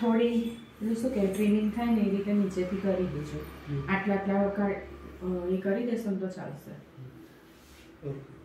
થોડી એટલે શું કે ટ્રેનિંગ થાય ને એ રીતે નીચેથી કરી દેજો. આટલા આટલા વખત એ કરી દેશો ને તો ચાલશે. ઓકે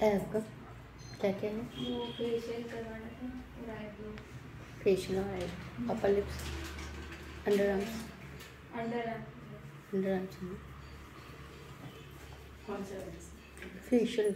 है आपका क्या क्या है? वो फेशियल करवाना था और आईब्रो फेशियल और upper lips under arms under under arms कौन सा फेशियल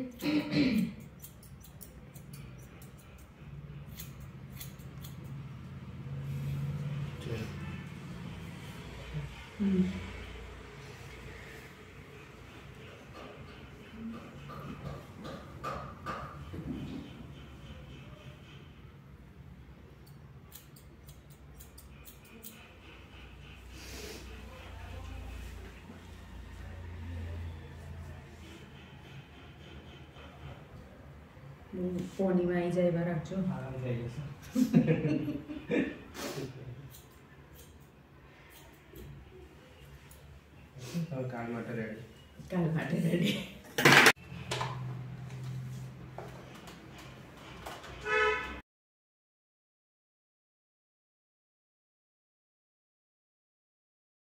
Thank. পূর্ণিমা এই যাইবার রাখছো কাল মাঠে রেডি কাল মাঠে রেডি